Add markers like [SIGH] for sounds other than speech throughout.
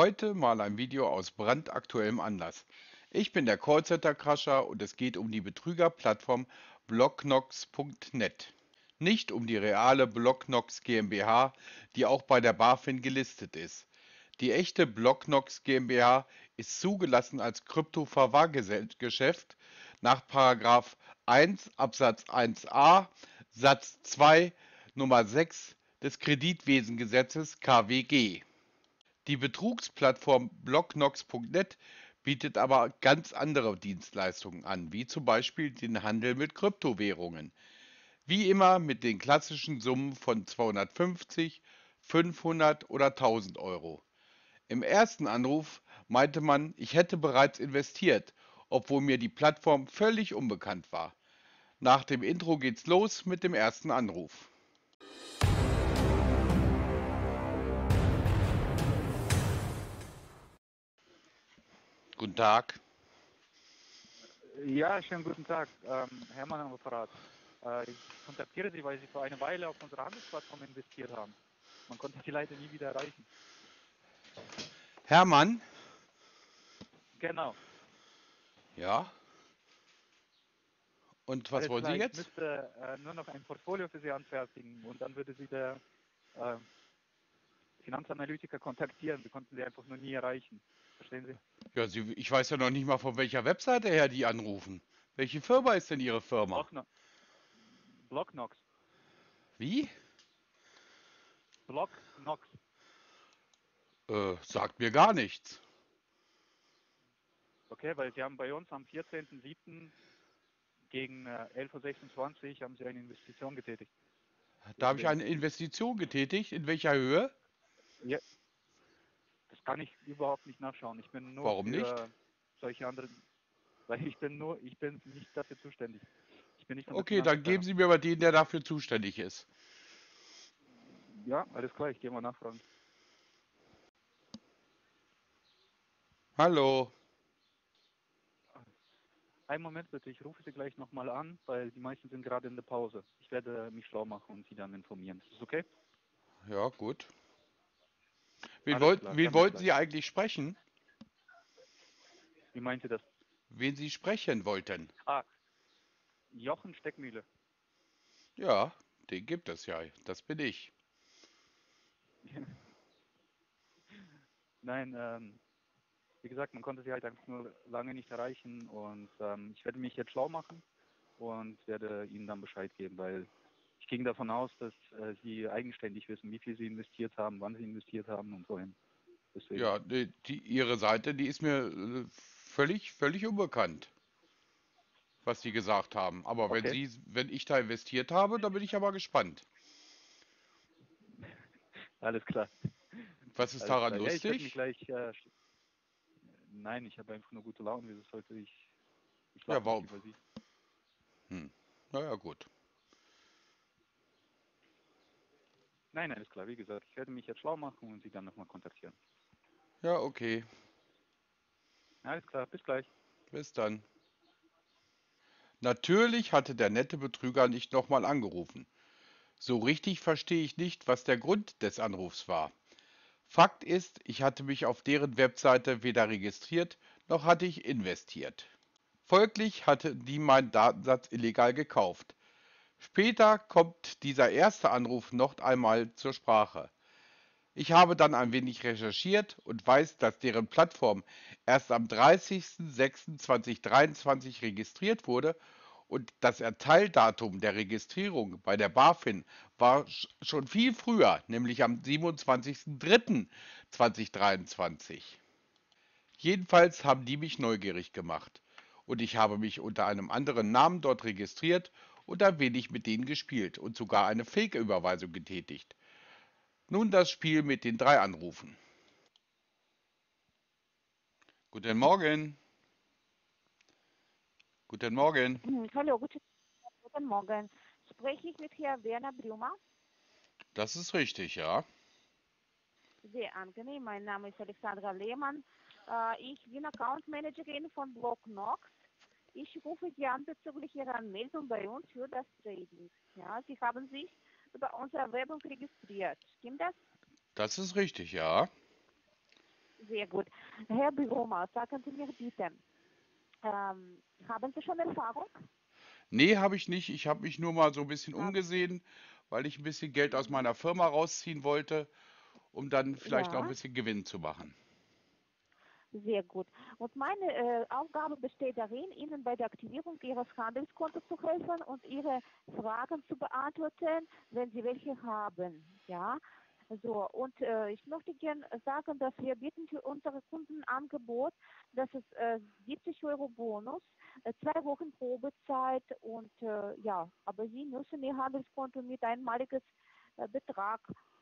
Heute mal ein Video aus brandaktuellem Anlass. Ich bin der Callcenter-Crasher und es geht um die Betrügerplattform Blocknox.net. Nicht um die reale Blocknox GmbH, die auch bei der BaFin gelistet ist. Die echte Blocknox GmbH ist zugelassen als Kryptoverwahrgeschäft nach 1 Absatz 1a Satz 2 Nummer 6 des Kreditwesengesetzes KWG. Die Betrugsplattform Blocknox.net bietet aber ganz andere Dienstleistungen an, wie zum Beispiel den Handel mit Kryptowährungen. Wie immer mit den klassischen Summen von 250, 500 oder 1000 Euro. Im ersten Anruf meinte man, ich hätte bereits investiert, obwohl mir die Plattform völlig unbekannt war. Nach dem Intro geht's los mit dem ersten Anruf. Guten Tag. Ja, schönen guten Tag. Ähm, Hermann am Apparat. Äh, ich kontaktiere Sie, weil Sie vor einer Weile auf unsere Handelsplattform investiert haben. Man konnte Sie leider nie wieder erreichen. Hermann? Genau. Ja. Und was Alles wollen Sie Ich jetzt? müsste äh, nur noch ein Portfolio für Sie anfertigen und dann würde Sie der äh, Finanzanalytiker kontaktieren. Wir konnten Sie einfach nur nie erreichen. Verstehen Sie? Ja, Sie, ich weiß ja noch nicht mal, von welcher Webseite her die anrufen. Welche Firma ist denn Ihre Firma? Blockno Blocknox. Wie? Blocknox. Äh, sagt mir gar nichts. Okay, weil Sie haben bei uns am 14.07. gegen äh, 11.26 Uhr haben Sie eine Investition getätigt. Da habe ich eine Investition getätigt. In welcher Höhe? Ja. Kann ich überhaupt nicht nachschauen. Ich bin nur Warum nicht? solche anderen, weil ich bin nur, ich bin nicht dafür zuständig. Ich bin nicht Okay, dann geben Sie mir mal den, der dafür zuständig ist. Ja, alles klar, ich gehe mal nachfragen. Hallo. Einen Moment bitte, ich rufe Sie gleich nochmal an, weil die meisten sind gerade in der Pause. Ich werde mich schlau machen und Sie dann informieren. Ist das okay? Ja, gut. Wen, Alles wollt, klar, wen wollten Sie eigentlich sprechen? Wie meint ihr das? Wen Sie sprechen wollten? Ah, Jochen Steckmühle. Ja, den gibt es ja. Das bin ich. [LAUGHS] Nein, ähm, wie gesagt, man konnte sie halt einfach nur lange nicht erreichen und ähm, ich werde mich jetzt schlau machen und werde Ihnen dann Bescheid geben, weil ging davon aus, dass äh, Sie eigenständig wissen, wie viel Sie investiert haben, wann Sie investiert haben und wohin. Deswegen. Ja, die, die, Ihre Seite, die ist mir äh, völlig, völlig unbekannt, was Sie gesagt haben. Aber wenn Okay. Sie, wenn ich da investiert habe, dann bin ich aber gespannt. Alles klar. Was ist Alles daran klar. Ja, ich lustig? gleich, äh, nein, ich habe einfach nur gute Laune. Wieso sollte ich? ich Ja, warum? über Sie. Hm. Naja, gut. Nein, alles klar. Wie gesagt, ich werde mich jetzt schlau machen und Sie dann nochmal kontaktieren. Ja, okay. Alles klar. Bis gleich. Bis dann. Natürlich hatte der nette Betrüger nicht nochmal angerufen. So richtig verstehe ich nicht, was der Grund des Anrufs war. Fakt ist, ich hatte mich auf deren Webseite weder registriert, noch hatte ich investiert. Folglich hatte die meinen Datensatz illegal gekauft. Später kommt dieser erste Anruf noch einmal zur Sprache. Ich habe dann ein wenig recherchiert und weiß, dass deren Plattform erst am 30.06.2023 registriert wurde und das Erteildatum der Registrierung bei der BaFin war sch- schon viel früher, nämlich am 27.03.2023. Jedenfalls haben die mich neugierig gemacht und ich habe mich unter einem anderen Namen dort registriert und ein wenig mit denen gespielt und sogar eine Fake-Überweisung getätigt. Nun das Spiel mit den drei Anrufen. Guten Morgen. Guten Morgen. Hm, Hallo, guten, Morgen. Spreche ich mit Herrn Werner Brümer? Das ist richtig, ja. Sehr angenehm. Mein Name ist Alexandra Lehmann. Äh, ich bin Account Managerin von Blocknox. Ich rufe Sie an bezüglich Ihrer Anmeldung bei uns für das Trading. Ja, Sie haben sich über unsere Werbung registriert. Stimmt das? Das ist richtig, ja. Sehr gut. Herr Bluma, sagen Sie mir bitte, ähm, haben Sie schon Erfahrung? Nee, habe ich nicht. Ich habe mich nur mal so ein bisschen Ja. umgesehen, weil ich ein bisschen Geld aus meiner Firma rausziehen wollte, um dann vielleicht noch ein Ja. bisschen Gewinn zu machen. Sehr gut. Und meine äh, Aufgabe besteht darin, Ihnen bei der Aktivierung Ihres Handelskontos zu helfen und Ihre Fragen zu beantworten, wenn Sie welche haben. Ja. So, und äh, ich möchte gerne sagen, dass wir bieten für unsere Kunden Angebot, das ist äh, 70 Euro Bonus, äh, zwei Wochen Probezeit und äh, ja, aber Sie müssen Ihr Handelskonto mit einmaliges äh, Betrag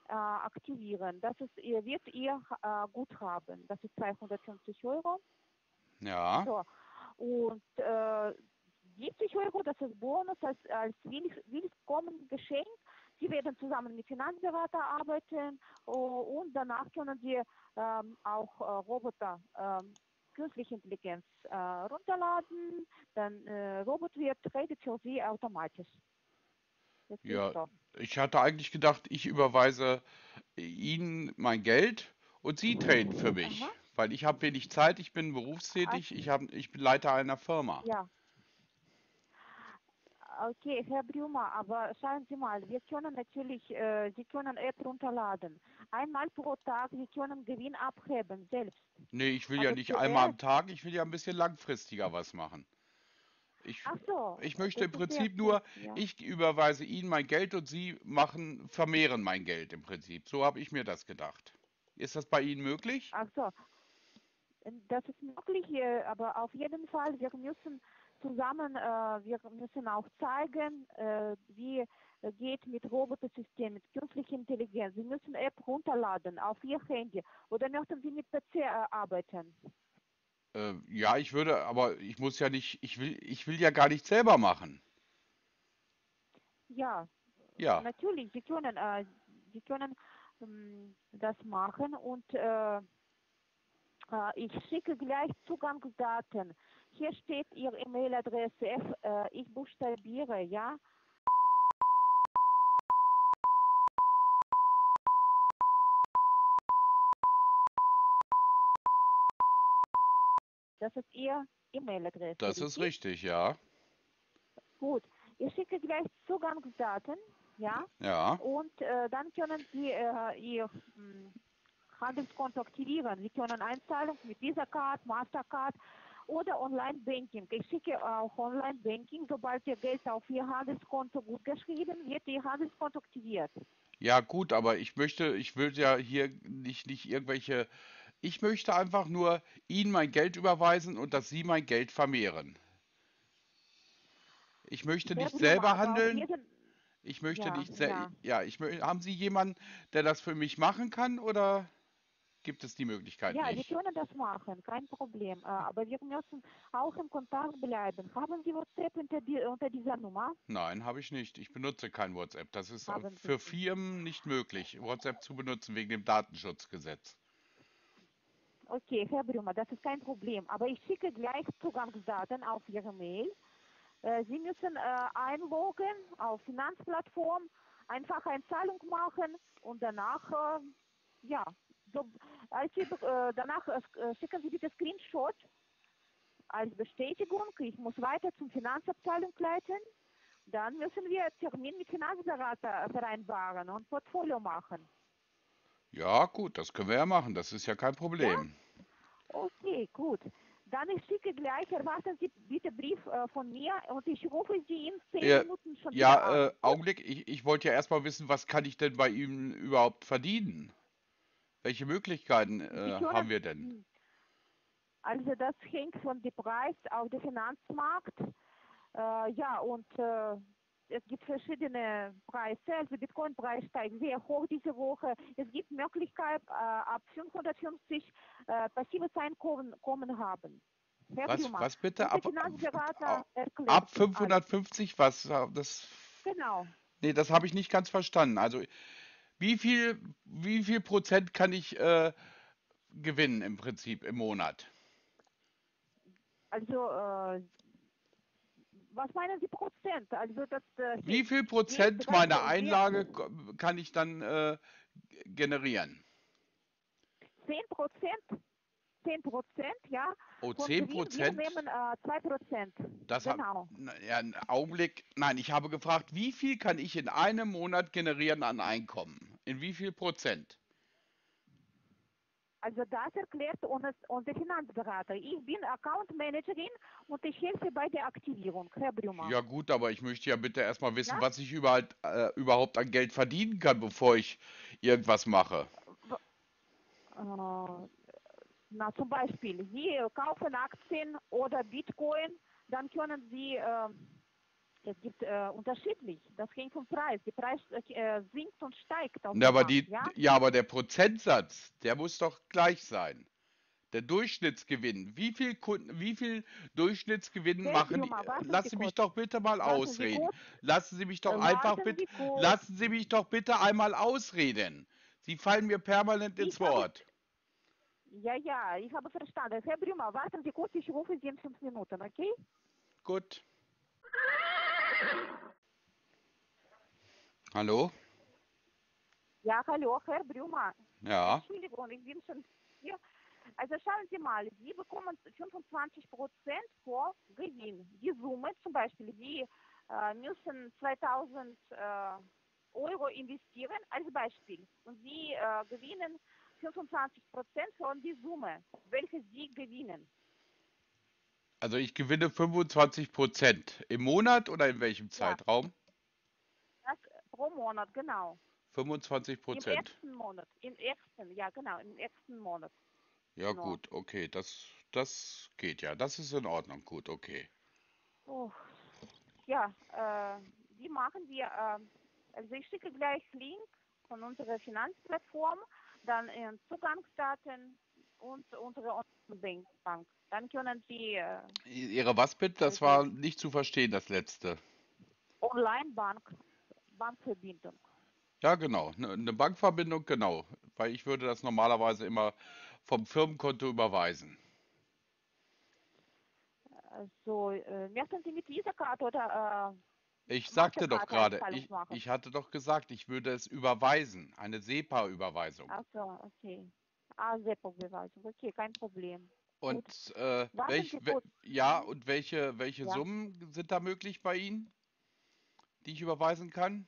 äh, aktivieren. Das ist, ihr wird Ihr äh, Guthaben. Das ist 250 Euro. Ja, So. Und äh, 70 Euro, das ist Bonus als, als will- willkommen Geschenk. Sie werden zusammen mit Finanzberater arbeiten oh, und danach können Sie ähm, auch äh, Roboter, ähm, künstliche Intelligenz äh, runterladen. Dann äh, Robot wird redet für Sie automatisch. Das Ja. so. Ich hatte eigentlich gedacht, ich überweise Ihnen mein Geld und Sie traden für mich, Aha. weil ich habe wenig Zeit, ich bin berufstätig, ich habe, ich bin Leiter einer Firma. Ja. Okay, Herr Brümer, aber schauen Sie mal, wir können natürlich, äh, Sie können App runterladen. Einmal pro Tag, Sie können Gewinn abheben, selbst. Nee, ich will ja Aber nicht einmal am Tag, ich will ja ein bisschen langfristiger was machen. Ich, so. ich möchte im Prinzip nur, ja. ich überweise Ihnen mein Geld und Sie machen, vermehren mein Geld im Prinzip. So habe ich mir das gedacht. Ist das bei Ihnen möglich? Ach so. Das ist möglich, äh, aber auf jeden Fall, wir müssen zusammen, äh, wir müssen auch zeigen, äh, wie äh, geht mit Robotersystem, mit künstlicher Intelligenz. Sie müssen App runterladen auf Ihr Handy oder möchten Sie mit PC äh, arbeiten? Äh, ja, ich würde, aber ich muss ja nicht, ich will, ich will ja gar nicht selber machen. Ja, Ja, Natürlich, Sie können, äh, Sie können ähm, das machen und äh, äh, ich schicke gleich Zugangsdaten. Hier steht Ihre E-Mail-Adresse. Äh, ich buchstabiere, ja. Das ist Ihr E-Mail-Adresse. das ist richtig, ja. Gut, ich schicke gleich Zugangsdaten, ja. Ja, Und äh, dann können Sie äh, Ihr mh, Handelskonto aktivieren. Sie können Einzahlung mit Visa Card, Mastercard oder Online-Banking. Ich schicke auch Online-Banking. Sobald Ihr Geld auf Ihr Handelskonto gut geschrieben wird, Ihr Handelskonto aktiviert. ja, gut, aber ich möchte, ich will ja hier nicht, nicht irgendwelche, ich möchte einfach nur Ihnen mein Geld überweisen und dass Sie mein Geld vermehren. Ich möchte nicht selber aber handeln. Ich möchte Ja, nicht ja. ja, ich haben Sie jemanden, der das für mich machen kann oder gibt es die Möglichkeit Ja, wir nicht? können das machen, kein Problem. Äh, aber wir müssen auch in Kontakt bleiben. Haben Sie WhatsApp unter, die, unter dieser Nummer? Nein, habe ich nicht. Ich benutze kein WhatsApp. Das ist Haben Sie für nicht. Firmen nicht möglich, WhatsApp zu benutzen wegen dem Datenschutzgesetz. Okay, Herr Brümmer, das ist kein Problem. Aber ich schicke gleich Zugangsdaten auf Ihre Mail. Sie müssen äh, einloggen auf Finanzplattform, einfach Einzahlung machen und danach, äh, ja, so, als Sie, äh, danach äh, schicken Sie bitte Screenshot als Bestätigung. Ich muss weiter zum Finanzabteilung leiten. Dann müssen wir Termin mit Finanzberater vereinbaren und Portfolio machen. Ja, gut, das können wir ja machen. Das ist ja kein Problem. Okay, gut. Dann ich schicke gleich, erwarten Sie bitte Brief äh, von mir und ich rufe Sie in zehn Ja, Minuten schon Ja, äh, Augenblick. Ich, ich wollte ja erstmal wissen, was kann ich denn bei Ihnen überhaupt verdienen? Welche Möglichkeiten äh, haben wir denn? Hm. Also das hängt von dem Preis auf dem Finanzmarkt. Äh, ja, und äh, es gibt verschiedene Preise. Also Bitcoin-Preis steigt sehr hoch diese Woche. Es gibt Möglichkeit, äh, ab 550 äh, passives Einkommen Kommen haben. Herr Was, was bitte? Ab, ab alles. 550, was? äh, Das, Genau. nee, das habe ich nicht ganz verstanden. Also, wie viel, wie viel Prozent kann ich äh, gewinnen im Prinzip im Monat? Also, äh, was meinen Sie Prozent? Also, das, äh, Wie viel Prozent meiner Einlage kann ich dann äh, generieren? 10 Prozent? 10 Prozent, ja. Oh, Von 10 Gewinn, wir Prozent? nehmen äh, 2 Prozent. Das Genau. na, ja, einen Augenblick. Nein, ich habe gefragt, wie viel kann ich in einem Monat generieren an Einkommen? In wie viel Prozent? Also das erklärt uns unser Finanzberater. Ich bin Account Managerin und ich helfe bei der Aktivierung, Herr Brümmer. Ja gut, aber ich möchte ja bitte erstmal wissen, Ja? was ich überhaupt, äh, überhaupt an Geld verdienen kann, bevor ich irgendwas mache. Äh, na, zum Beispiel, Sie kaufen Aktien oder Bitcoin, dann können Sie, äh, es gibt äh, unterschiedlich, das hängt vom Preis. Der Preis äh, sinkt und steigt Ja, aber die, ja? ja, aber der Prozentsatz, der muss doch gleich sein. Der Durchschnittsgewinn. Wie viel Kunden, wie viel Durchschnittsgewinn Herr machen? Warten Sie Lassen Sie mich doch bitte mal Warten Sie ausreden. kurz. Lassen Sie mich doch Äh, einfach warten bitte, Sie lassen Sie mich doch bitte einmal ausreden. Sie fallen mir permanent ins Ich habe- Wort. Ja, ja, ich habe verstanden. Herr Brümmer, warten Sie kurz, ich rufe Sie in fünf Minuten, okay? Gut. Hallo? Ja, hallo, Herr Brümmer. Ja. Entschuldigung, ich bin schon hier. Also schauen Sie mal, Sie bekommen 25 Prozent vor Gewinn. Die Summe zum Beispiel, Sie äh, müssen 2000 äh, Euro investieren als Beispiel und Sie äh, gewinnen 25 Prozent von der Summe, welche Sie gewinnen. Also ich gewinne 25 Prozent. Im Monat oder in welchem Zeitraum? Das pro Monat, genau. 25% Im Prozent. ersten Monat. Im ersten, ja genau, im ersten Monat. Ja genau. gut, okay, das, das geht ja. Das ist in Ordnung. Gut, okay. Oh, ja, äh, wie machen wir? Äh, also ich schicke gleich Link von unserer Finanzplattform, dann äh, Zugangsdaten und unsere Online-Bank. Dann können Sie äh, Ihre was bitte? Das war nicht zu verstehen, das letzte. Online-Bank, Bankverbindung. Ja, genau. Eine Bankverbindung, genau. Weil ich würde das normalerweise immer vom Firmenkonto überweisen. Also, äh, möchten Sie mit dieser Karte oder Ich Manche sagte doch gerade, ich, ich hatte doch gesagt, ich würde es überweisen. Eine SEPA-Überweisung. äh, achso, okay. Ah, SEPA-Beweisung, okay, kein Problem. Und äh, welch, we- ja, und welche, welche Ja. Summen sind da möglich bei Ihnen, die ich überweisen kann?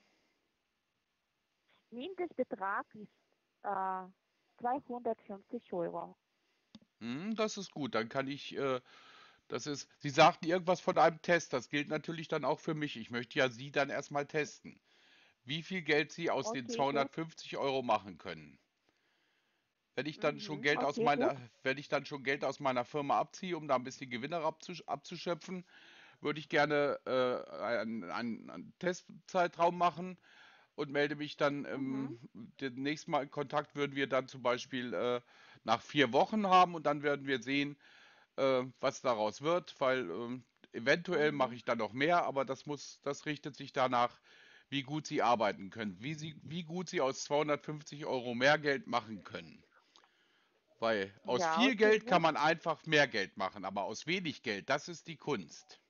Mindestbetrag ist äh, 250 Euro. Hm, das ist gut. Dann kann ich, äh, das ist, Sie sagten irgendwas von einem Test. Das gilt natürlich dann auch für mich. Ich möchte ja Sie dann erstmal testen. Wie viel Geld Sie aus den Okay, gut. 250 Euro machen können. Wenn ich dann schon Mhm, Geld aus meiner, wenn ich dann schon Geld aus meiner Firma abziehe, um da ein bisschen Gewinne abzusch abzuschöpfen, würde ich gerne äh, einen, einen, einen Testzeitraum machen und melde mich dann ähm, den nächsten Mal in Kontakt würden wir dann zum Beispiel äh, nach vier Wochen haben und dann werden wir sehen, äh, was daraus wird, weil ähm, eventuell mache ich dann noch mehr, aber das muss, das richtet sich danach, wie gut Sie arbeiten können, wie Sie, wie gut Sie aus 250 Euro mehr Geld machen können. Weil aus Ja, viel Geld kann man einfach mehr Geld machen, aber aus wenig Geld, das ist die Kunst.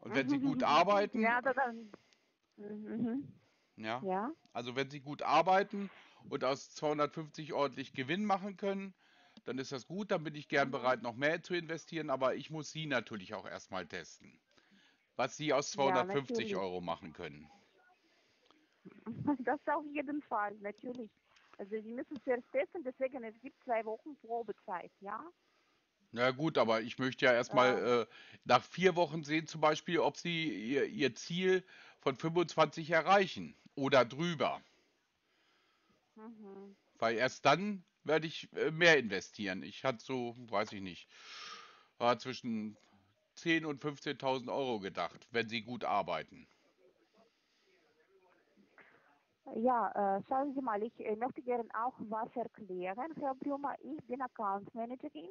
Und wenn Sie gut [LAUGHS] arbeiten, Ja, da, dann. Mhm. ja, Ja, also wenn Sie gut arbeiten und aus 250 ordentlich Gewinn machen können, dann ist das gut, dann bin ich gern bereit, noch mehr zu investieren, aber ich muss Sie natürlich auch erstmal testen, was Sie aus Ja, 250 natürlich. Euro machen können. [LAUGHS] das auf jeden Fall, natürlich. Also Sie müssen zuerst testen, deswegen es gibt zwei Wochen Probezeit, ja? Na gut, aber ich möchte ja erstmal äh, nach vier Wochen sehen, zum Beispiel, ob Sie Ihr, Ihr Ziel von 25 erreichen oder drüber. Mhm. Weil erst dann werde ich äh, mehr investieren. Ich hatte so, weiß ich nicht, zwischen 10.000 und 15.000 Euro gedacht, wenn Sie gut arbeiten. Ja, äh, schauen Sie mal, ich äh, möchte gerne auch was erklären, Herr Brümmer. Ich bin Account Managerin.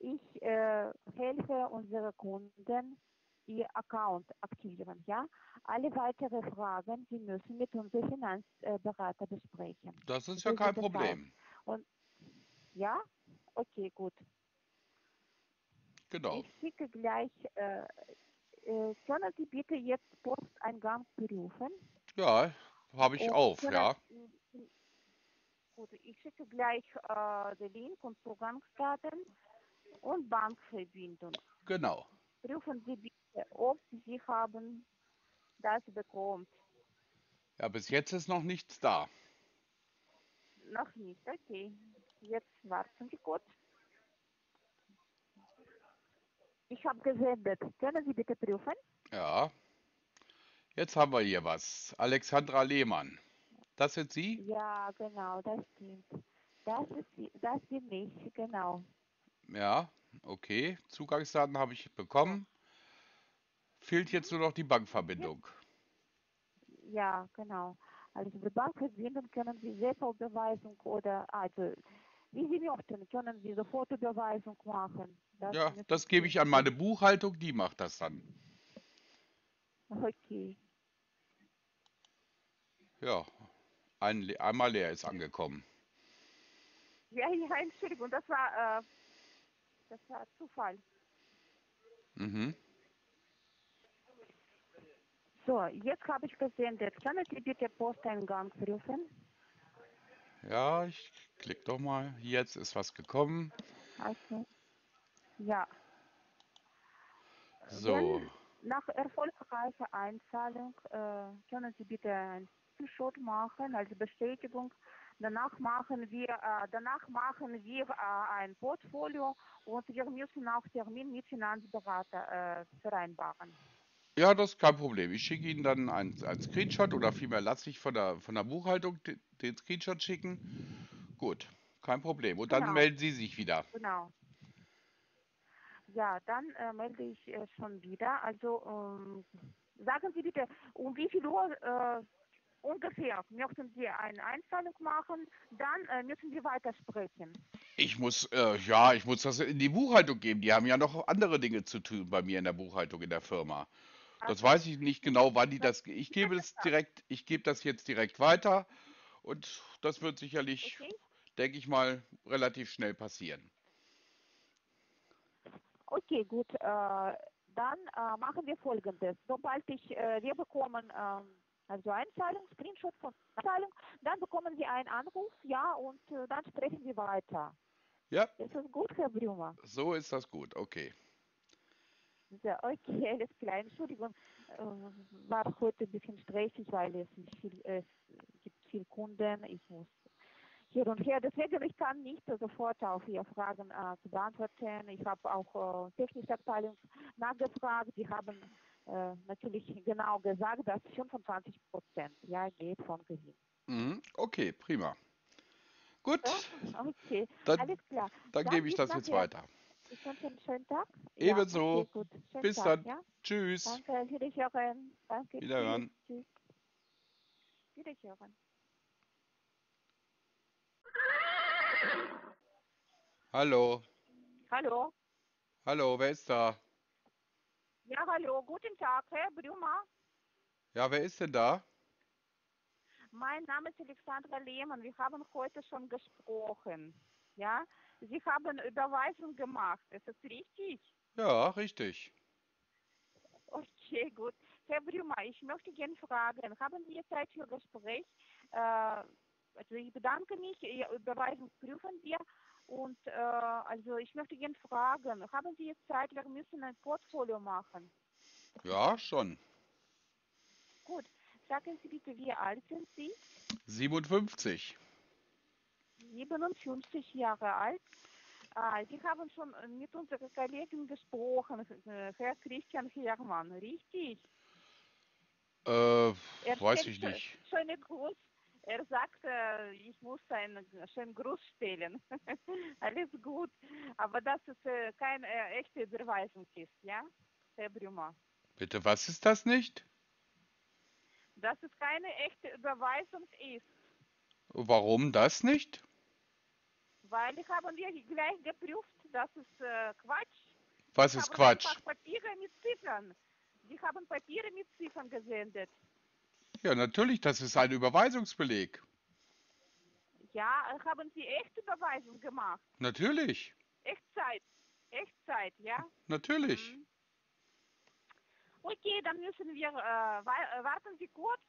Ich äh, helfe unsere Kunden, ihr Account aktivieren. Ja, alle weitere Fragen, Sie müssen mit unserem Finanzberater besprechen. Das ist ja kein. Problem. Ja, okay, gut. Genau. Ich schicke gleich. Äh, äh, können Sie bitte jetzt Posteingang prüfen? Ja, habe ich Und auf, können- ja. Gut, ich schicke gleich äh, den Link und Zugangsdaten und Bankverbindung. Genau. Prüfen Sie bitte, ob Sie haben das bekommt. Ja, bis jetzt ist noch nichts da. Noch nicht, okay. Jetzt warten Sie kurz. Ich habe gesendet. Können Sie bitte prüfen? Ja. Jetzt haben wir hier was. Alexandra Lehmann. Das sind Sie? Ja, genau, das stimmt. Das ist sie- das bin ich, genau. Ja, okay. Zugangsdaten habe ich bekommen. Fehlt jetzt nur noch die Bankverbindung. Ja, genau. Also die Bankverbindung können Sie SEPA-Überweisung oder also wie Sie möchten, können Sie Sofortüberweisung machen. Das Ja, das gebe ich an meine Buchhaltung, die macht das dann. Okay. Ja, ein, einmal leer ist angekommen. Ja, ja, Entschuldigung, das war, äh, das war Zufall. Mhm. So, jetzt habe ich gesendet. Können Sie bitte Posteingang prüfen? Ja, ich klick doch mal. Jetzt ist was gekommen. Okay. Ja. So, Wenn nach erfolgreicher Einzahlung äh, können Sie bitte einen Screenshot machen als Bestätigung. Danach machen wir, äh, danach machen wir äh, ein Portfolio und wir müssen auch Termin mit Finanzberater äh, vereinbaren. ja, das ist kein Problem. Ich schicke Ihnen dann einen, einen Screenshot oder vielmehr lasse ich von der, von der Buchhaltung den, den Screenshot schicken. Gut, kein Problem. Und dann Genau. melden Sie sich wieder. Genau. Ja, dann äh, melde ich äh, schon wieder. Also ähm, sagen Sie bitte, um wie viel Uhr äh, ungefähr möchten Sie eine Einzahlung machen? Dann äh, müssen wir weitersprechen. Ich muss, äh, ja, ich muss das in die Buchhaltung geben. Die haben ja noch andere Dinge zu tun bei mir in der Buchhaltung in der Firma. Das weiß ich nicht genau, wann die das. Ich gebe es direkt, ich gebe das jetzt direkt weiter und das wird sicherlich, Okay? denke ich mal, relativ schnell passieren. Okay, gut. Äh, dann äh, machen wir folgendes. Sobald ich, äh, wir bekommen ähm, also Einzahlung, Screenshot von Einzahlung, dann bekommen Sie einen Anruf, ja, und äh, dann sprechen wir weiter. Ja, Ist das gut, Herr Brümer? so ist das gut. Okay. Ja, okay, [LAUGHS] alles klar. Entschuldigung, äh, war heute ein bisschen stressig, weil es nicht viel, es gibt viel Kunden. Ich muss hier und her. Deswegen ich kann nicht sofort auf Ihre Fragen äh, beantworten. Ich habe auch äh, technische Abteilung nachgefragt. Die haben äh, natürlich genau gesagt, dass 25 Prozent ja geht von Gewinn. Mhm. Okay, prima. Gut, Ja? [LAUGHS] Okay, dann, alles klar. dann Dann gebe ich das jetzt weiter. Ich wünsche einen schönen Tag. Ebenso. Okay, gut. Schönen Bis Tag, dann. Ja? Tschüss. Danke, wiederhören. Danke. Wiederhören. Tschüss. Tschüss. Wiederhören. Hallo. Hallo. Hallo, wer ist da? Ja, hallo. Guten Tag, Herr Brümer. Ja, wer ist denn da? Mein Name ist Alexandra Lehmann. Wir haben heute schon gesprochen. Ja, Sie haben Überweisung gemacht. Ist das richtig? Ja, richtig. Okay, gut. Herr Brümer, ich möchte gerne fragen, haben Sie Zeit für Gespräch? Äh, also ich bedanke mich, Ihre Überweisung prüfen wir. Und äh, also ich möchte gerne fragen, haben Sie jetzt Zeit, wir müssen ein Portfolio machen. Ja, schon. Gut, sagen Sie bitte, wie alt sind Sie? 57. 57 Jahre alt. Äh, Sie haben schon mit unserer Kollegin gesprochen, äh, Herr Christian Herrmann, richtig? Äh, Er weiß ich nicht. Schönen Gruß. Er sagt, ich muss einen schönen Gruß stellen. [LAUGHS] Alles gut. Aber das ist äh, keine äh, echte Überweisung ist, ja, Herr Brümer? Bitte, was ist das nicht? Dass es keine echte Überweisung ist. Warum das nicht? Weil ich haben wir gleich geprüft, das ist äh, Quatsch. Was ist Quatsch? Papiere mit Ziffern. Sie haben Papiere mit Ziffern gesendet. Ja, natürlich, das ist ein Überweisungsbeleg. Ja, haben Sie echt Überweisung gemacht? Natürlich. Echtzeit. Echtzeit, ja? Natürlich. Mhm. Okay, dann müssen wir, äh, äh warten Sie kurz.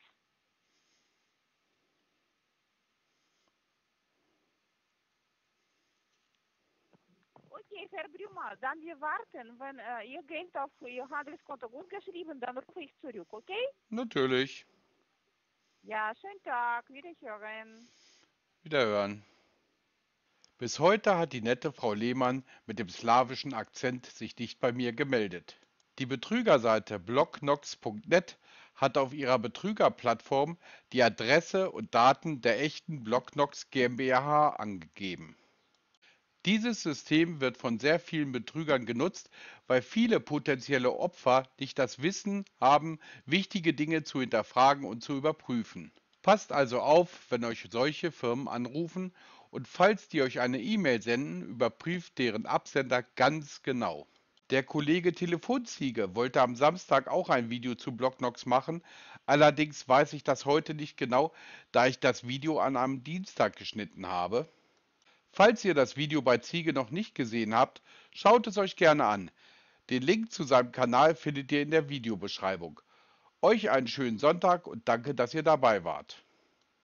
Okay, Herr Brümer, dann wir warten. Wenn äh, Ihr Geld auf Ihr Handelskonto gut geschrieben, dann rufe ich zurück, okay? Natürlich. Ja, schönen Tag, wiederhören. Wiederhören. Bis heute hat die nette Frau Lehmann mit dem slawischen Akzent sich nicht bei mir gemeldet. Die Betrügerseite blocknox.net hat auf ihrer Betrügerplattform die Adresse und Daten der echten Blocknox GmbH angegeben. Dieses System wird von sehr vielen Betrügern genutzt, weil viele potenzielle Opfer nicht das Wissen haben, wichtige Dinge zu hinterfragen und zu überprüfen. Passt also auf, wenn euch solche Firmen anrufen und falls die euch eine E-Mail senden, überprüft deren Absender ganz genau. Der Kollege Telefonziege wollte am Samstag auch ein Video zu Blocknox machen, allerdings weiß ich das heute nicht genau, da ich das Video an einem Dienstag geschnitten habe. Falls ihr das Video bei Ziege noch nicht gesehen habt, schaut es euch gerne an. Den Link zu seinem Kanal findet ihr in der Videobeschreibung. Euch einen schönen Sonntag und danke, dass ihr dabei wart.